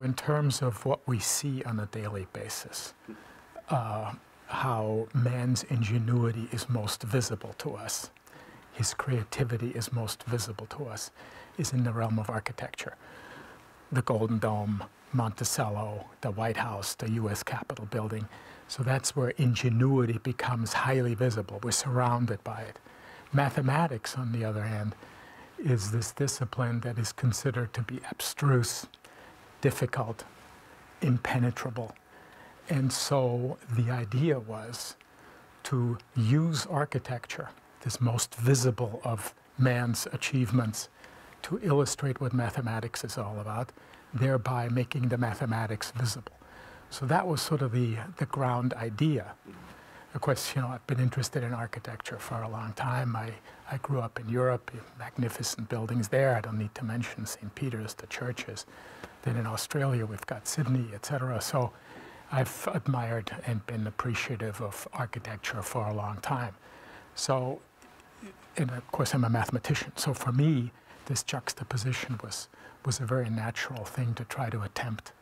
in terms of what we see on a daily basis, uh, how man's ingenuity is most visible to us, his creativity is most visible to us, is in the realm of architecture. The Golden Dome, Monticello, the White House, the US Capitol building. So that's where ingenuity becomes highly visible. We're surrounded by it. Mathematics, on the other hand, is this discipline that is considered to be abstruse, difficult, impenetrable. And so the idea was to use architecture, this most visible of man's achievements, to illustrate what mathematics is all about, thereby making the mathematics visible. So that was sort of the, the ground idea. Of course, you know, I've been interested in architecture for a long time. I, I grew up in Europe, magnificent buildings there. I don't need to mention St. Peter's, the churches. Then in Australia, we've got Sydney, etc. So I've admired and been appreciative of architecture for a long time. So, and of course, I'm a mathematician. So for me, this juxtaposition was, was a very natural thing to try to attempt